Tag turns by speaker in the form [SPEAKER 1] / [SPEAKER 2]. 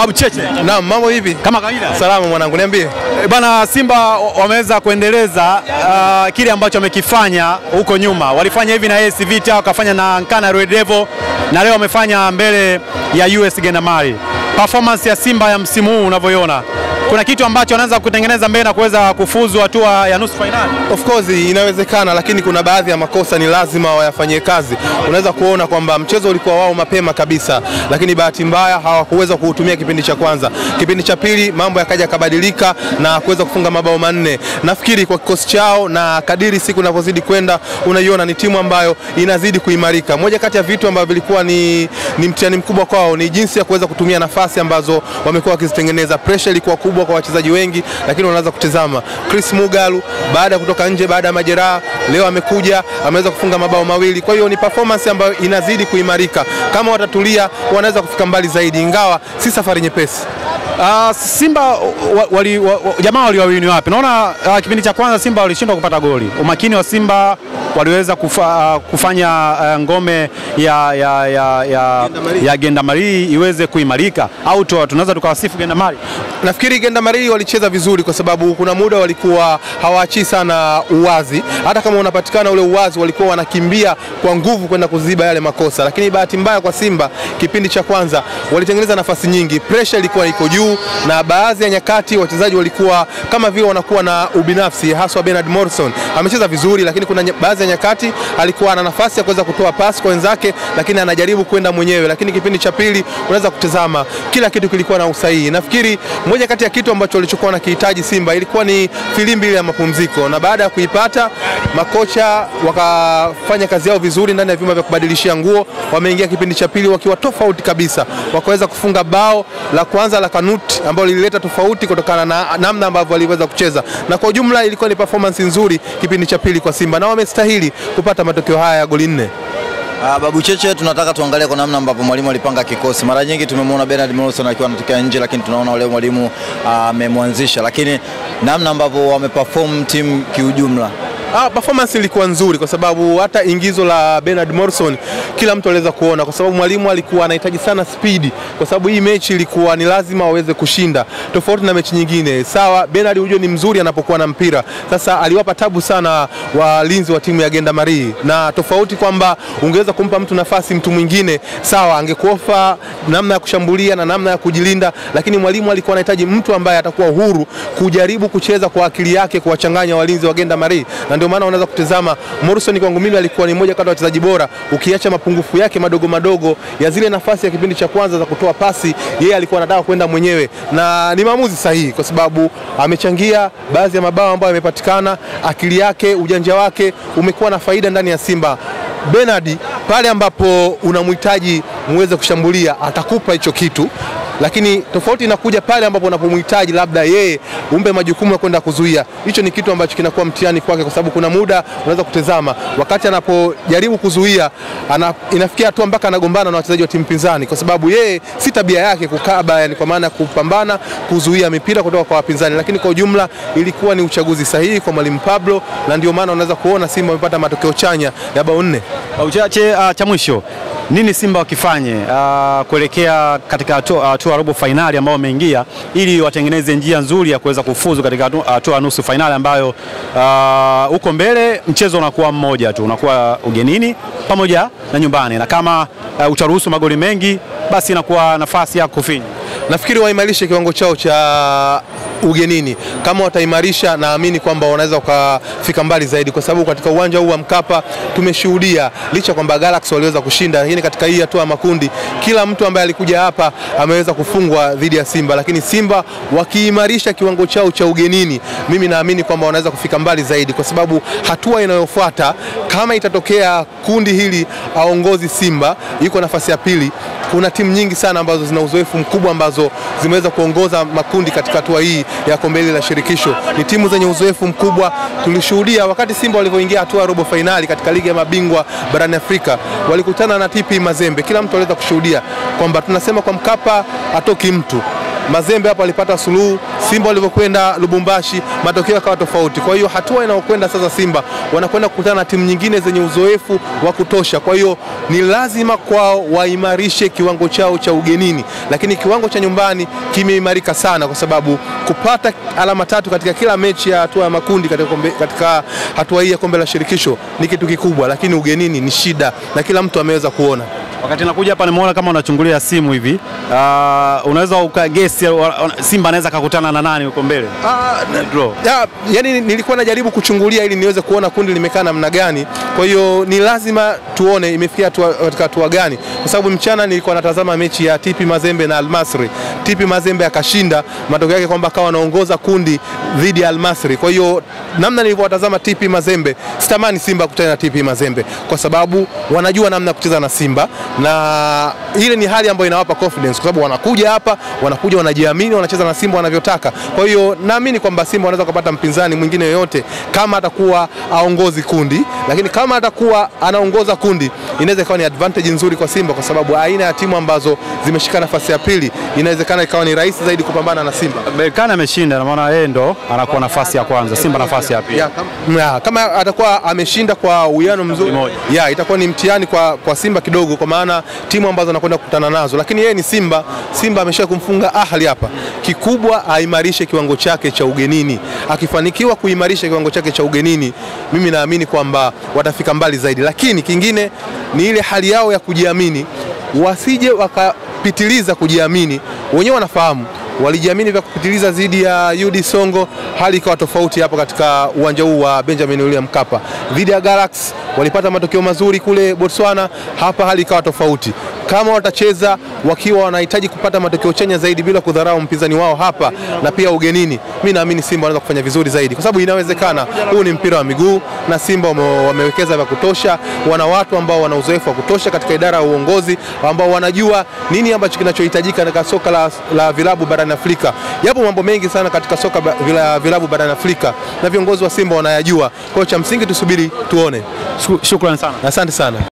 [SPEAKER 1] Babu Cheche,
[SPEAKER 2] Naam, mambo vipi?
[SPEAKER 1] kama kawaida
[SPEAKER 2] Salama mwanangu, niambie.
[SPEAKER 1] Eh, bana, Simba wameweza kuendeleza uh, kile ambacho wamekifanya huko nyuma. Walifanya hivi na AS Vita, wakafanya na Nkana Red Devil, na leo wamefanya mbele ya US Gendarmerie. Performance ya Simba ya msimu huu unavyoiona, kuna kitu ambacho wanaanza kutengeneza mbele na kuweza kufuzu hatua ya nusu fainali.
[SPEAKER 2] Of course inawezekana, lakini kuna baadhi ya makosa ni lazima wayafanyie kazi. Unaweza kuona kwamba mchezo ulikuwa wao mapema kabisa, lakini bahati mbaya hawakuweza kuutumia kipindi cha kwanza. Kipindi cha pili mambo yakaja yakabadilika na kuweza kufunga mabao manne. Nafikiri kwa kikosi chao na kadiri siku inavyozidi kwenda, unaiona ni timu ambayo inazidi kuimarika. Moja kati ya vitu ambavyo vilikuwa ni, ni mtihani mkubwa kwao ni jinsi ya kuweza kutumia nafasi ambazo wamekuwa wakizitengeneza. Pressure ilikuwa kubwa kwa wachezaji wengi, lakini wanaanza kutizama Chris Mugalu baada ya kutoka nje baada ya majeraha, leo amekuja ameweza kufunga mabao mawili. Kwa hiyo ni performance ambayo inazidi kuimarika. Kama watatulia, wanaweza kufika mbali zaidi, ingawa si safari nyepesi.
[SPEAKER 1] Uh, Simba wa, wali, wa, wa, jamaa waliwawini wapi? Naona uh, kipindi cha kwanza Simba walishindwa kupata goli. Umakini wa Simba waliweza kufa, uh, kufanya uh, ngome ya, ya, ya, ya,
[SPEAKER 2] Gendamari.
[SPEAKER 1] ya Gendamari iweze kuimarika au tu- tunaweza tukawasifu Gendamari.
[SPEAKER 2] Nafikiri Genda Mari walicheza vizuri kwa sababu kuna muda walikuwa hawaachii sana uwazi. Hata kama unapatikana ule uwazi, walikuwa wanakimbia kwa nguvu kwenda kuziba yale makosa, lakini bahati mbaya kwa Simba, kipindi cha kwanza walitengeneza nafasi nyingi, pressure ilikuwa iko juu, na baadhi ya nyakati wachezaji walikuwa kama vile wanakuwa na ubinafsi, haswa Bernard Morrison amecheza vizuri, lakini kuna nya- baadhi ya nyakati alikuwa ana nafasi ya kuweza kutoa pasi kwa wenzake, lakini anajaribu kwenda mwenyewe. Lakini kipindi cha pili unaweza kutazama kila kitu kilikuwa na usahihi. Nafikiri moja kati ya kitu ambacho walichokuwa nakihitaji Simba ilikuwa ni filimbi ile ya mapumziko, na baada ya kuipata makocha wakafanya kazi yao vizuri ndani ya vyumba vya kubadilishia nguo. Wameingia kipindi cha pili wakiwa tofauti kabisa, wakaweza kufunga bao la kwanza la Kanut ambalo lilileta tofauti kutokana na namna ambavyo waliweza kucheza, na kwa ujumla ilikuwa ni performance nzuri kipindi cha pili kwa Simba, na wamestahili kupata matokeo haya ya goli nne.
[SPEAKER 3] Ah, Babu Cheche, tunataka tuangalie kwa namna ambapo mwalimu alipanga kikosi. Mara nyingi tumemwona Bernard Morrison akiwa anatokea nje, lakini tunaona leo mwalimu amemwanzisha, amemwanzisha, lakini namna ambavyo wameperform timu kiujumla
[SPEAKER 2] Ah, performance ilikuwa nzuri kwa sababu hata ingizo la Bernard Morrison kila mtu aliweza kuona, kwa sababu mwalimu alikuwa anahitaji sana spidi, kwa sababu hii mechi ilikuwa ni lazima waweze kushinda, tofauti na mechi nyingine. Sawa, Bernard hujue ni mzuri anapokuwa na mpira. Sasa aliwapa tabu sana walinzi wa timu ya Genda Marie, na tofauti kwamba ungeweza kumpa mtu nafasi, mtu mwingine sawa, angekuofa namna ya kushambulia na namna ya kujilinda, lakini mwalimu alikuwa anahitaji mtu ambaye atakuwa huru kujaribu kucheza kwa akili yake, kuwachanganya walinzi wa Genda Marie na ndio maana unaweza kutizama Morrison kwangu mimi alikuwa ni mmoja kati ya wachezaji bora, ukiacha mapungufu yake madogo madogo ya zile nafasi ya kipindi cha kwanza za kutoa pasi, yeye alikuwa anataka kwenda mwenyewe, na ni maamuzi sahihi kwa sababu amechangia baadhi ya mabao ambayo yamepatikana. Akili yake, ujanja wake umekuwa na faida ndani ya Simba. Bernard pale ambapo unamhitaji muweze kushambulia atakupa hicho kitu, lakini tofauti inakuja pale ambapo unapomhitaji labda yeye umpe majukumu ya kwenda kuzuia. Hicho ni kitu ambacho kinakuwa mtihani kwake, kwa sababu kuna muda unaweza kutazama wakati anapojaribu kuzuia ana, inafikia hatua mpaka anagombana na wachezaji wa timu pinzani, kwa sababu yeye si tabia yake kukaba, yani kwa maana ya kupambana kuzuia mipira kutoka kwa wapinzani. Lakini kwa ujumla ilikuwa ni uchaguzi sahihi kwa mwalimu Pablo, na ndio maana unaweza kuona Simba wamepata matokeo chanya ya bao nne.
[SPEAKER 1] Kwa uchache uh, cha mwisho nini Simba wakifanye uh, kuelekea katika hatua ya robo fainali ambayo wameingia ili watengeneze njia nzuri ya kuweza kufuzu katika hatua ya nusu fainali ambayo huko uh, mbele mchezo unakuwa mmoja tu, unakuwa ugenini pamoja na nyumbani, na kama uh, utaruhusu magoli mengi, basi inakuwa nafasi ya kufinya.
[SPEAKER 2] Nafikiri waimarishe kiwango chao cha ugenini. Kama wataimarisha, naamini kwamba wanaweza wakafika mbali zaidi, kwa sababu katika uwanja huu wa Mkapa tumeshuhudia licha kwamba Galaxy waliweza kushinda, lakini katika hii hatua ya makundi kila mtu ambaye alikuja hapa ameweza kufungwa dhidi ya Simba. Lakini Simba wakiimarisha kiwango chao cha ugenini, mimi naamini kwamba wanaweza kufika mbali zaidi, kwa sababu hatua inayofuata kama itatokea kundi hili aongozi Simba, yuko nafasi ya pili kuna timu nyingi sana ambazo zina uzoefu mkubwa ambazo zimeweza kuongoza makundi katika hatua hii ya kombe la shirikisho. Ni timu zenye uzoefu mkubwa. Tulishuhudia wakati Simba walivyoingia hatua ya robo fainali katika ligi ya mabingwa barani Afrika, walikutana na TP Mazembe. Kila mtu aliweza kushuhudia kwamba tunasema kwa Mkapa atoki mtu Mazembe hapo alipata suluhu, Simba walivyokwenda Lubumbashi matokeo yakawa tofauti. Kwa hiyo hatua inayokwenda sasa, Simba wanakwenda kukutana na timu nyingine zenye uzoefu wa kutosha. Kwa hiyo ni lazima kwao waimarishe kiwango chao cha ugenini, lakini kiwango cha nyumbani kimeimarika sana, kwa sababu kupata alama tatu katika kila mechi ya hatua ya makundi katika, kombe, katika hatua hii ya kombe la shirikisho ni kitu kikubwa, lakini ugenini ni shida na kila mtu ameweza kuona.
[SPEAKER 1] Wakati nakuja hapa nimeona kama unachungulia simu hivi, uh, unaweza ukagesi Simba anaweza kakutana na nani huko mbele? Draw.
[SPEAKER 2] Ya, yani nilikuwa najaribu kuchungulia ili niweze kuona kundi limekaa namna gani. Kwa hiyo ni lazima tuone imefikia katika hatua gani, kwa sababu mchana nilikuwa natazama mechi ya TP Mazembe na Almasri. TP Mazembe akashinda, matokeo yake kwamba akawa anaongoza kundi dhidi ya Almasri. Kwa hiyo namna nilivyowatazama TP Mazembe, sitamani Simba kukutana na TP Mazembe kwa sababu wanajua namna kucheza na Simba, na ile ni hali ambayo inawapa confidence, kwa sababu wanakuja hapa, wanakuja wanajiamini, wanacheza na Simba wanavyotaka. Kwa hiyo naamini kwamba Simba wanaweza kupata mpinzani mwingine yoyote kama atakuwa aongozi kundi, lakini kama atakuwa anaongoza kundi inaweza ikawa ni advantage nzuri kwa Simba, kwa sababu aina ya timu ambazo zimeshika nafasi ya pili inawezekana ikawa ni rahisi zaidi kupambana na Simba.
[SPEAKER 1] Berkane ameshinda na maana yeye ndo anakuwa nafasi ya kwanza, Simba nafasi ya pili.
[SPEAKER 2] Ya, kama, ya, kama atakuwa ameshinda kwa uwiano mzuri ya, itakuwa ni mtihani kwa, kwa Simba kidogo, kwa maana timu ambazo anakwenda kukutana nazo, lakini yeye ni Simba. Simba amesha kumfunga Ahli hapa, kikubwa aimarishe kiwango chake cha ugenini. Akifanikiwa kuimarisha kiwango chake cha ugenini, mimi naamini kwamba watafika mbali zaidi, lakini kingine ni ile hali yao ya kujiamini, wasije wakapitiliza kujiamini. Wenyewe wanafahamu walijiamini vya kupitiliza dhidi ya UD Songo, hali ikawa tofauti hapo katika uwanja huu wa Benjamin William Mkapa. Dhidi ya Galaxy walipata matokeo mazuri kule Botswana, hapa hali ikawa tofauti. Kama watacheza wakiwa wanahitaji kupata matokeo chanya zaidi bila kudharau mpinzani wao hapa na pia ugenini, mi naamini Simba wanaweza kufanya vizuri zaidi, kwa sababu inawezekana. Huu ni mpira wa miguu na Simba wamewekeza vya kutosha, wana watu ambao wana uzoefu wa kutosha katika idara ya uongozi ambao wanajua nini ambacho kinachohitajika katika soka la, la vilabu barani Afrika. Yapo mambo mengi sana katika soka la vilabu barani Afrika na viongozi wa Simba wanayajua. Kwa hiyo cha msingi tusubiri tuone.
[SPEAKER 1] Shukrani sana.
[SPEAKER 2] Asante sana.